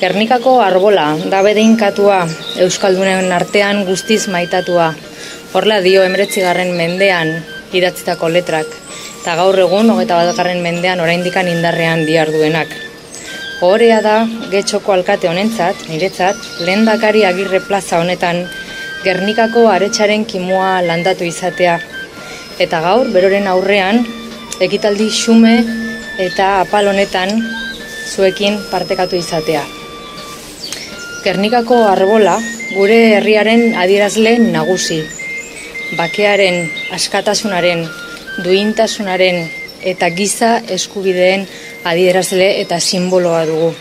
Gernikako arbola, da bedeinkatua, Euskaldunen artean guztiz maitatua. Horla dio emretzigarren mendean idatzitako letrak, eta gaur egun, hogeta bat mendean oraindikan indarrean diarduenak. Horea da, getxoko alkate honentzat, niretzat, lehen dakari agirre plaza honetan, Gernikako aretsaren kimua landatu izatea. Eta gaur, beroren aurrean, ekitaldi xume eta apal honetan zuekin partekatu izatea. Gernikako arbola gure herriaren adierazle nagusi. Bakearen, askatasunaren, duintasunaren eta giza eskubideen adierazle eta simboloa dugu.